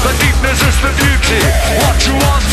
The deepness is the beauty. What you want